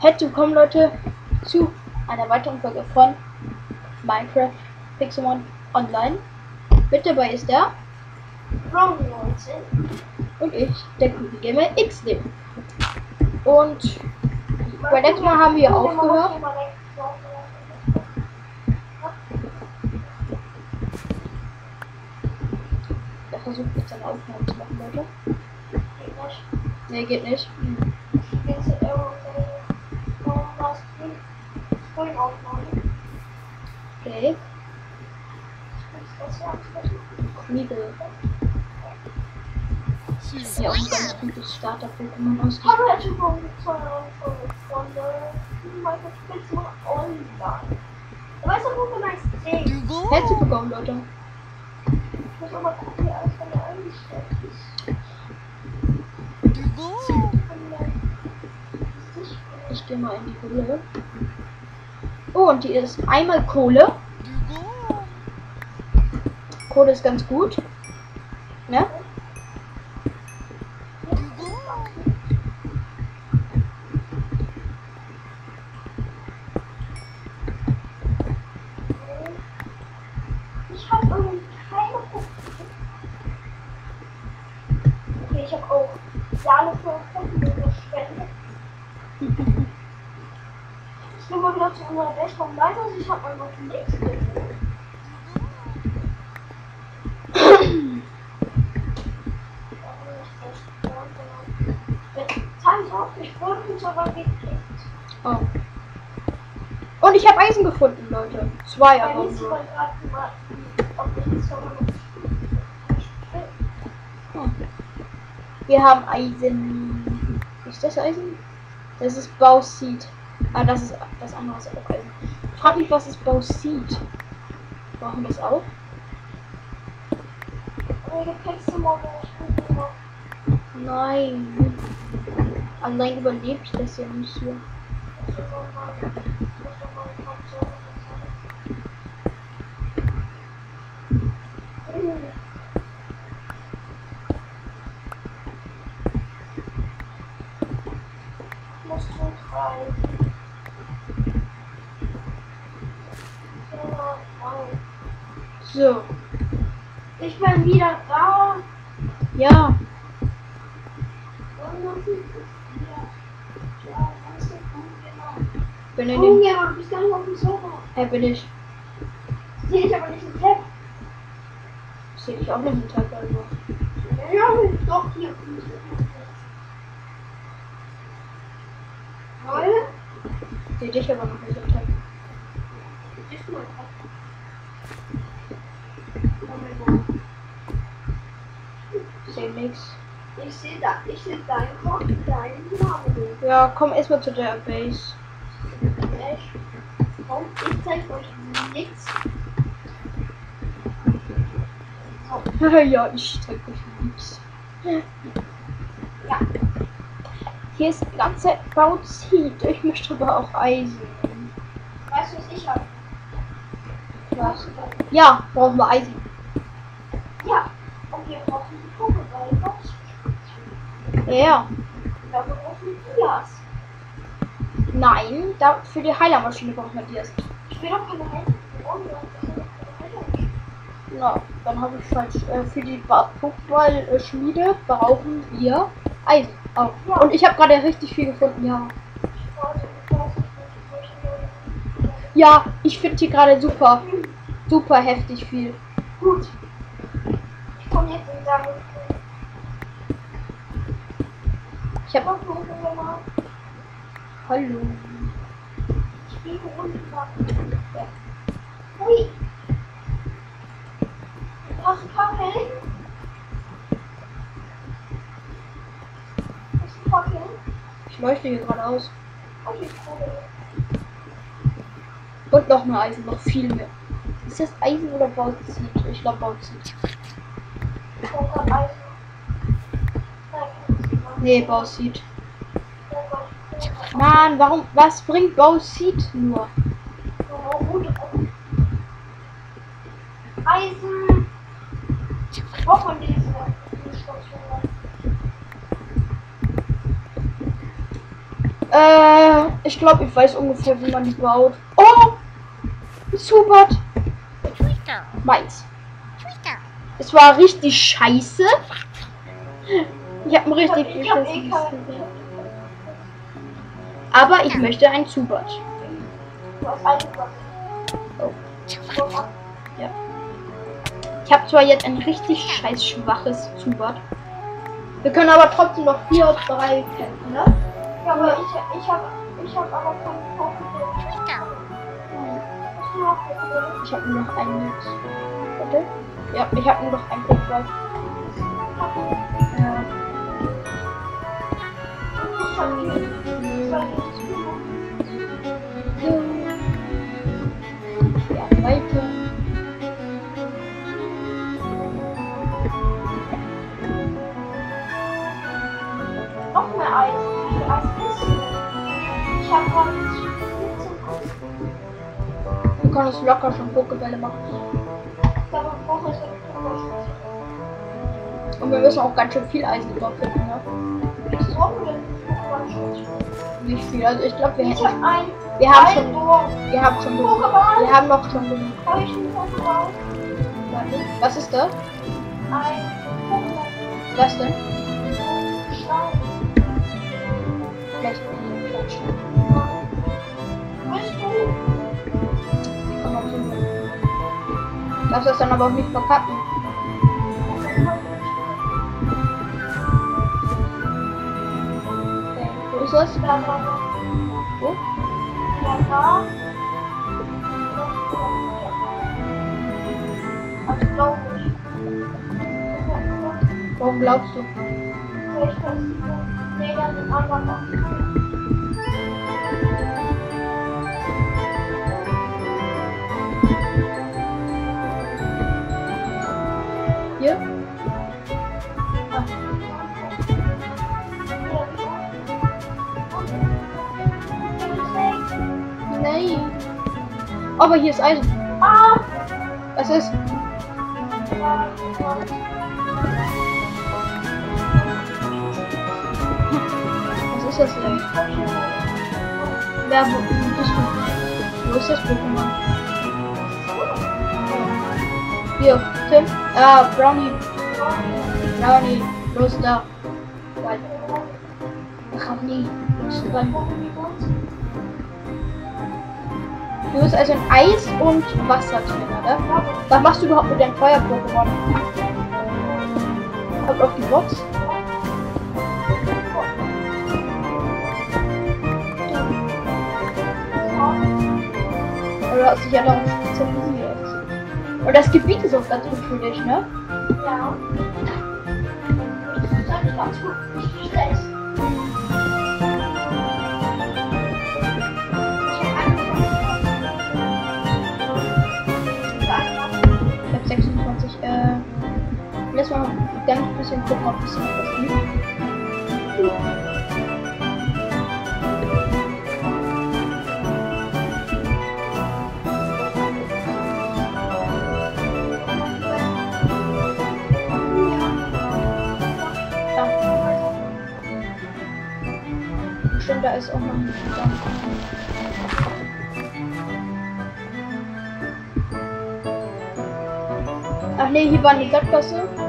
Herzlich willkommen Leute zu einer weiteren Folge von Minecraft Pixelmon Online. Mit dabei ist der Brown 19. und ich, der Creepy Gamer XD. Und beim letzten Mal haben wir aufgehört. Er versucht jetzt seine Aufnahme zu machen, Leute. Nee, geht nicht. Hm. Okay. Kniebel. Ist ja auch ein gutes Starter-Pokémon aus. Hallo, herzlich willkommen zu einer neuen Folge von der Minecraft Pixel Online. Du weißt doch, wo wir nice sehen. Herzlich willkommen, Leute. Ich muss aber gucken, wie alles von mir eingestellt ist. Gehe mal in die Höhle. Oh, und die ist einmal Kohle. Kohle ist ganz gut. Ne? Ich habe irgendwie keine. Okay, ich habe auch Jahre für Punkte gespendet. Ich bin mal wieder zu unserer besten Leiter. Ich habe mal noch nichts. Ich wurde uns aber gekriegt. Oh. Und ich habe Eisen gefunden, Leute. Zwei aber nur. ich noch Wir haben Eisen. Ist das Eisen? Das ist Bauxit. Ah, das ist das andere ist auch Eisen. Frag mich, was ist Bauxit? Brauchen wir das auch? Aber du kriegst du morgen nicht mehr. Nein. Allein überlebe ich das ja nicht hier. Bin in Oh dem. ja, du bist gar nicht auf dem Server. Hey, bin ich. Sehe ich aber nicht im Tab. Sehe ich auch nicht im Tag also. Ja, doch, hier. Weil, Sehe dich aber noch nicht im Tag. ist nur Sehe nix. Ich sehe da, ich sehe deinen Kopf, deinen Namen. Ja, komm erstmal zu der Base. Komm, ich zeig euch nichts. ja, ich zeig euch nichts. Ja. Hier ist die ganze Bauxit. Ich möchte aber auch Eisen. Weißt du, was ich habe? Was? Ja, brauchen wir Eisen. Ja. Und wir brauchen die Pokéball-Box. Ja. Dafür brauchen wir Dias. Nein, da, für die Heilermaschine braucht man die erst. Ich will doch keine Hände. Na, dann habe ich falsch. Äh, für die Ba- Pokéball-Schmiede brauchen wir Eisen. Auch. Ja. Und ich habe gerade richtig viel gefunden, ja. Ja, ich finde hier gerade super, super heftig viel. Gut. Ich komme jetzt in deine Ich habe Komm, gucken wir mal. Hallo. Ich fliege runter. Ja. Hui. Ach, Fackeln. Was ist Fackeln? Ich leuchte hier gerade aus. Okay, cool. Und noch mehr Eisen, noch viel mehr. Ist das Eisen oder Bauxit? Ich glaube Bauxit. Ich brauche grad Eisen. Nein, du Bauxit. Mann, warum, was bringt Bauxit nur? Oh, gut. Eisen. Braucht man diese diese Station? Äh, Ich glaube, ich weiß ungefähr, wie man die baut. Oh! Twister. Meins. Es war richtig scheiße. Ich habe einen richtig Ich hab eh beschissenen keine. Zubat. Aber ich möchte ein Zubat. Du hast. Oh. Ich habe zwar jetzt ein richtig scheiß schwaches Zubat. Wir können aber trotzdem noch 4 auf 3 kämpfen, ne? Ja, aber ich, ich hab, ich hab aber keinen Pokémon. Ich habe nur noch einen. Warte. Ja, ich habe nur noch einen Pokémon. Ja. Wir können uns locker schon Pokebälle machen. Und wir müssen auch ganz schön viel Eisen drauf Nicht viel. Also ich glaube, wir Ich hätten. Wir haben schon. Wir haben schon. Wir haben noch schon genug. Ich. Was ist das? Was denn? Vielleicht die Klatschen. Bist du? Kann man so. Darfst das dann aber auch nicht verkacken. Also glaube ich. Warum glaubst du? Vielleicht kannst du nee, dann den anderen Aber hier ist Eisen. Ah! Was ist? Was ist das denn? Wer, wo, bist du? Wo ist das Pokémon? Hier, Tim. Ah, Brownie. Brownie. Los da. Weiter. Brownie. Los dran. Du bist also ein Eis- und Wassertrainer, ne? Was machst du überhaupt mit deinem Feuer-Pokémon? Kommt auf die Box. Oder hast dich ja spezialisiert. Und das Gebiet ist auch ganz gut für dich, ne? Ja. Da. Ist auch noch ein da. Ach nee, hier war eine Sackgasse.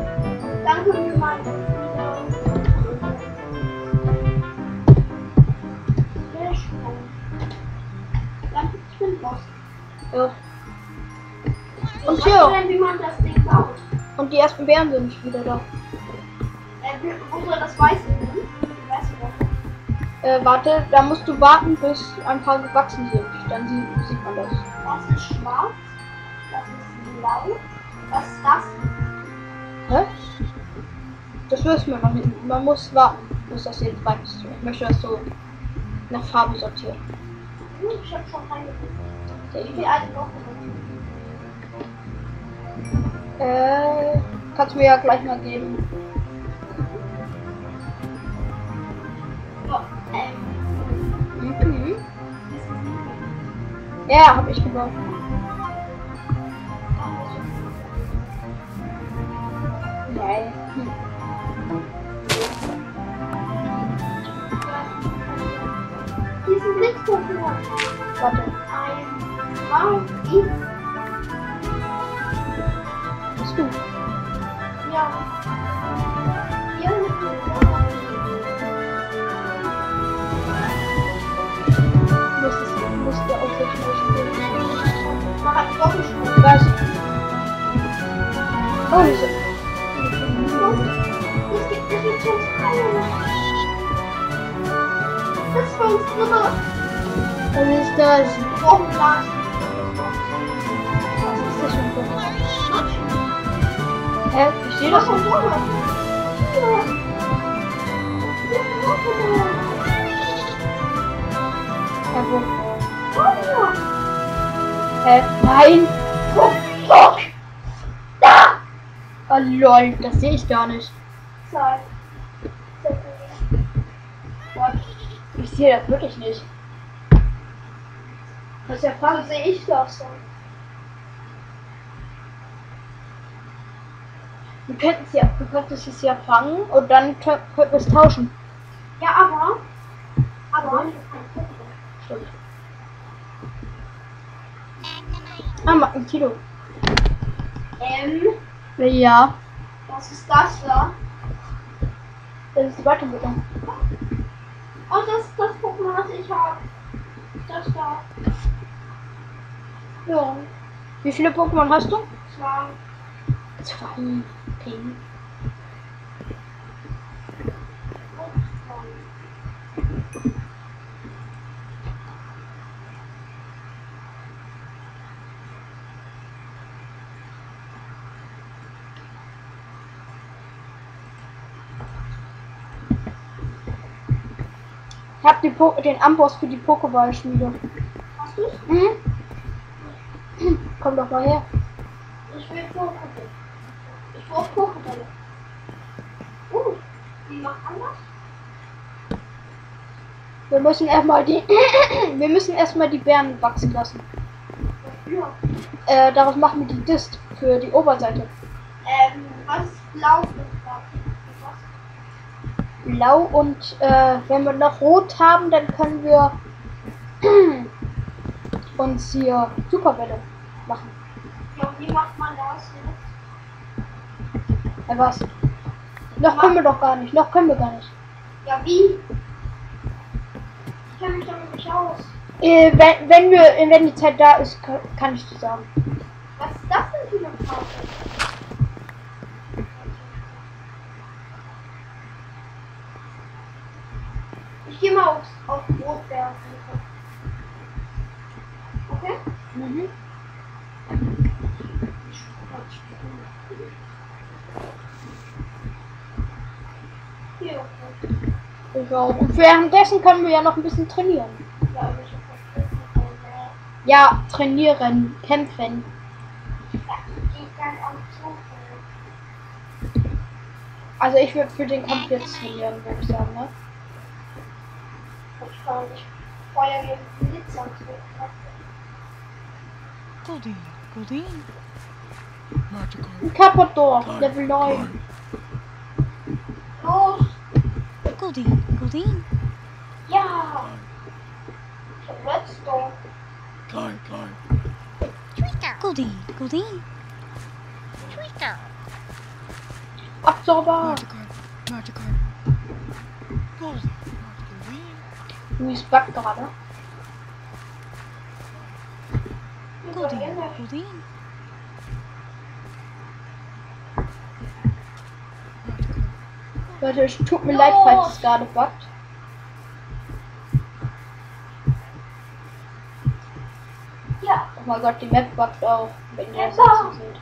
Ja. Und hier. denn, wie man das Ding baut? Und die ersten Bären sind wieder da. Äh, wo soll das Weiße hin? Äh, warte, da musst du warten, bis ein paar gewachsen sind. Dann sieht, sieht man das. Das ist schwarz. Das ist blau. Was ist das? Hä? Das wissen wir noch nicht. Man muss warten, bis das jetzt wächst. Ich möchte das so nach Farbe sortieren. Hm, ich hab schon reingeguckt. Sehe Wie ich viel nicht. alte noch? Äh, kannst du mir ja gleich mal geben. Ja, Mhm. Ja, hab ich gebaut. Ist für uns immer Was ist das? Wochenlang. Was ist das schon für Hä? Ich sehe das von nicht. Sonne. Ja. Hä, wo? Sonne. Hä? Nein! Oh lol, das sehe ich gar nicht. Zeit. What? Ich sehe das wirklich nicht. Das ist ja fast. sehe ich das so. Du könntest ja, du könntest es ja fangen und dann kö- könnten wir es tauschen. Ja, aber. Aber. Stimmt. Ah, Magnetilo. Ähm. Ja, Was ist das da? das ist die Weiterbildung. Oh, das ist das Pokémon, was ich habe. Das da. Ja. Wie viele Pokémon hast du? Zwei. Zwei. Ping. Ich hab die po den Amboss für die Pokéball-Schmiede. Hast du's? Mhm. Komm doch mal her. Ich will Pokébälle. Ich brauche Pokébälle. Uh, die macht anders? Wir müssen erstmal die. wir müssen erstmal die Beeren wachsen lassen. Ja. Äh, daraus machen wir die Dist für die Oberseite. Ähm, was blau? Blau und äh, wenn wir noch rot haben, dann können wir uns hier Superbälle machen. Ja, und wie macht man das jetzt? Äh, was? Noch können wir doch gar nicht. Noch können wir gar nicht. Ja, wie? Ich kenne mich damit nicht aus. Äh, wenn, wenn wir, wenn die Zeit da ist, kann, ich dir sagen. Was ist das denn für eine Karte? Ich gehe mal aufs, auf. Okay? Mhm. Hier, okay. Auch. Und währenddessen können wir ja noch ein bisschen trainieren. Ja, trainieren, kämpfen. Also ich würde für den Kampf jetzt trainieren, würde ich sagen, ne? Ich kann nicht Feuer gegen Blitzer drücken. Goldeen, Goldeen. Magikarp. Ein Carpador, Level 9. Los! Goldeen, Goldeen. Ja! Ich hab Redstone. Klein, klein. Tweaker. Goldeen, Goldeen. Tweaker. Absorber. Magikarp. Magikarp. Gold. Goldeen. Du ist backt gerade. Goldeen, Überrenne. Goldeen. Magikarp. Leute, es tut mir leid, falls es gerade backt. Ja, Oh mein Gott, die Map backt auch, wenn ihr das Ja. jetzt so seht.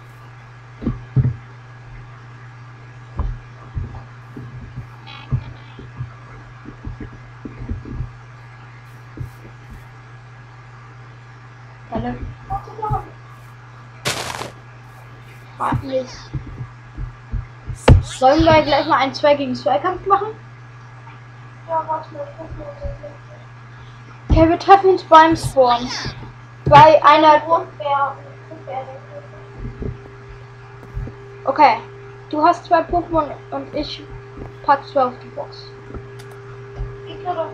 Hartlich. Sollen wir gleich mal einen 2 gegen 2 Kampf machen? Ja, warte mal, ich. Okay, wir treffen uns beim Spawn. Bei einer. Okay. Du hast zwei Pokémon und ich pack zwei auf die Box. Wie kann doch,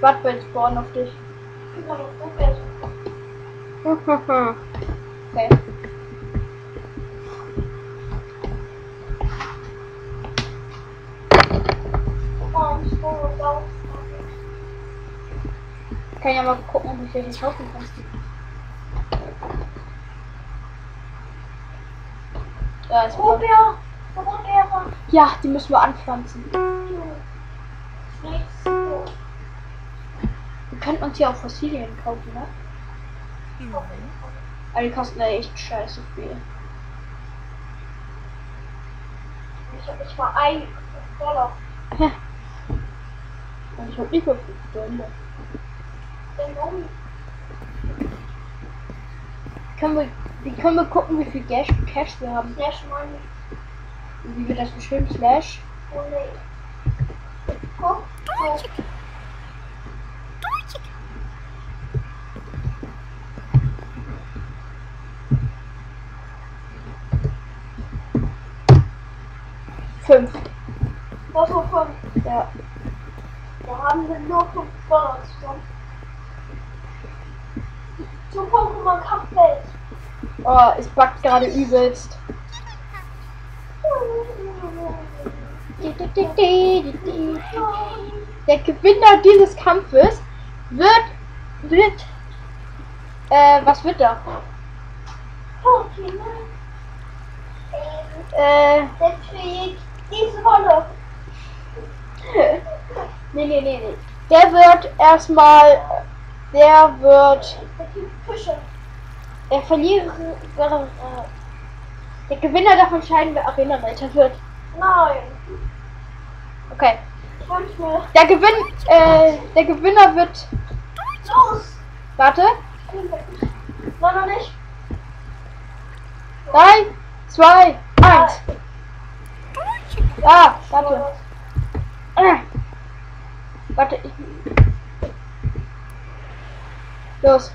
wir spawnen auf dich. Ja, okay. Oh, ich kann ja mal gucken, ob ich welche kaufen kann. Da ist Bär. Rotbeer! Rotbeere! Ja, die müssen wir anpflanzen. Könnten uns hier auch Fossilien kaufen, ne? Aber die kosten ja echt scheiße viel. Ich hab nicht mal ein Dollar. Und ich hab nicht mehr 5 Dollar. Können wir, wie können wir gucken, wie viel Cash, Cash wir haben? Slash Money. Wie wird das bestimmt? Slash? Oh nee. Guck. So. Ja. Da haben wir nur 5 Dollar zusammen. Zum Pokémon Kampfwelt. Oh, es backt gerade übelst. Der Gewinner dieses Kampfes wird, wird, äh, was wird da? Pokémon. Äh, Der kriegt diese Wolle. Nee, nee, nee, nee. Der wird erstmal, der wird, Der Verlierer, äh, der Gewinner darf entscheiden, wer Arena-Leiter wird. Nein. Okay. Der Gewinn, äh, der Gewinner wird, Los. warte, Nein, noch nicht. drei, zwei, eins. Ja, warte. Warte, ich. Los.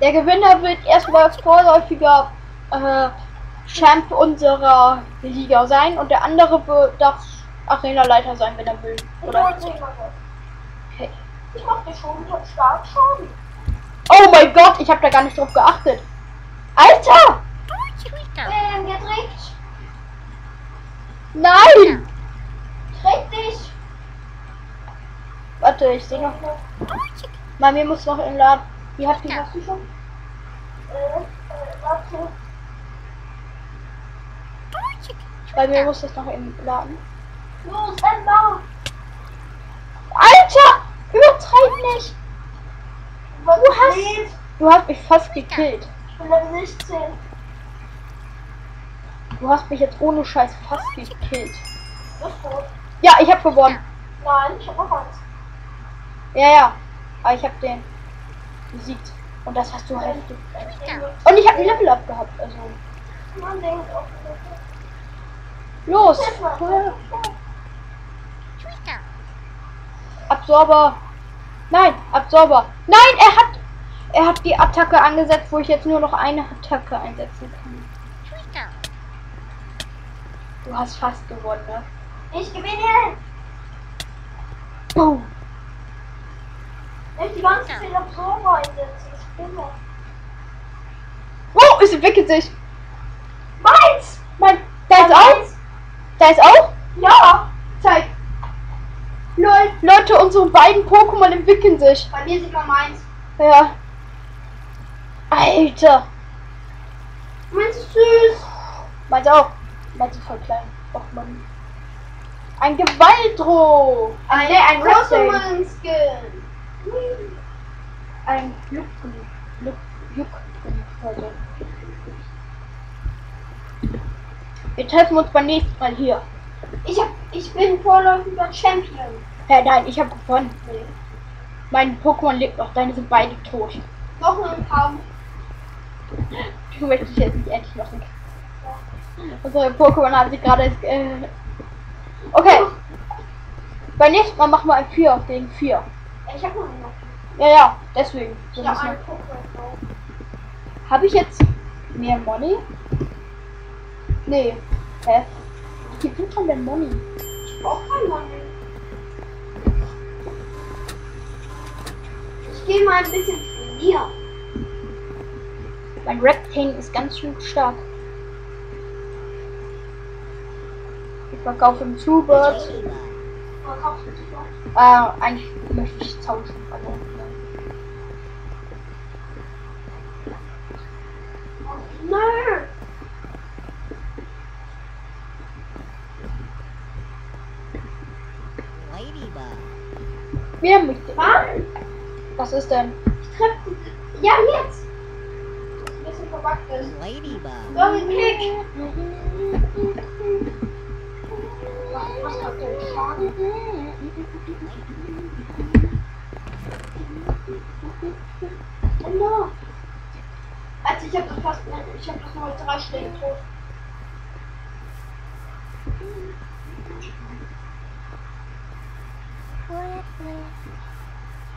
Der Gewinner wird erstmal vorläufiger äh, Champ unserer Liga sein und der andere darf Arena-Leiter sein, wenn er will. Oder? Okay. Ich mach dir schon stark schon. Oh mein Gott, ich habe da gar nicht drauf geachtet. Alter! Ähm, der trägt. Nein! Trägt dich. Warte, ich sehe noch. Mami muss noch in Laden. Wie hat die hast du schon? Äh, äh, warte. Bei mir muss das noch im Laden. Los, Emma. Alter! Übertreib nicht! Was Du hast- geht? Du hast mich fast gekillt. Ich bin Level 16. Du hast mich jetzt ohne Scheiß fast gekillt. Ja, ich habe gewonnen. Nein, ich hab noch eins. Ja, ja. Aber ich habe den besiegt. Und das hast du heftig. Wird- Und ich habe ein Level up gehabt. Also los. Mal. Absorber. Nein, Absorber. Nein, er hat er hat die Attacke angesetzt, wo ich jetzt nur noch eine Attacke einsetzen kann. Du hast fast gewonnen, ne? Ich gewinne. Boom. Nicht die ganze Zeit Absorber einsetzen. Ich bin. Oh, es entwickelt sich. Meins! Mein, da ist auch. Da ist auch. Ja! Zeig. Lol. Leute, unsere beiden Pokémon entwickeln sich. Bei mir sieht man meins. Ja. Alter. Meins ist süß. Meins auch. Meins ist voll klein. Och man. Ein Gewaltdroh. Ein, nee, ein Reptile. Rosamund Skin. Ein Juck. Juck. Juck. Also. Wir treffen uns beim nächsten Mal hier. Ich hab Ich bin vorläufiger Champion. Hä, nein, ich habe gewonnen. Mein Pokémon lebt noch, deine sind beide tot. Noch ein Kampf. Du möchtest jetzt nicht endlich machen. Unsere Pokémon haben sich gerade. Äh okay. Beim nächsten Mal machen wir ein 4 auf den 4. Ich hab noch einen. Ja, ja, deswegen. So Ich hab. Habe ich jetzt mehr Money? Nee. Hä? Ich gebe schon mehr Money. Ich brauch kein Money. Gehe mal ein bisschen trainieren. Mein Reptain ist ganz schön stark. Ich verkaufe im Zubert. Verkaufst du super? Äh, eigentlich möchte ich tauschen. Also, ja. Nö. Ladybug. Wer möchte? Was? Was ist denn? Ich treff die. Ja, jetzt. Ein bisschen verbuggt ist. Ladybug. Kick. Was hat der Schaden? Oh no. Also ich hab das fast, ich hab das nur drei Stellen tot.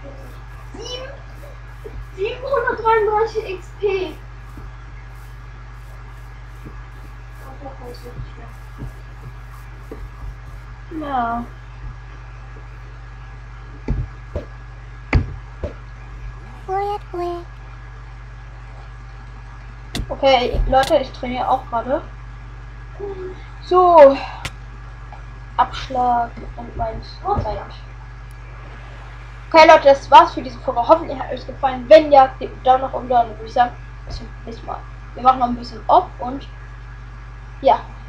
Sieben, 733 XP. Wirklich. Ja. Okay, Leute, ich trainiere auch gerade. So. Abschlag und mein Zeit. Okay, Leute, das war's für diese Folge. Hoffentlich hat euch gefallen. Wenn ja, gebt einen Daumen nach oben da und würde ich sagen, bis zum nächsten Mal. Wir machen noch ein bisschen auf und ja,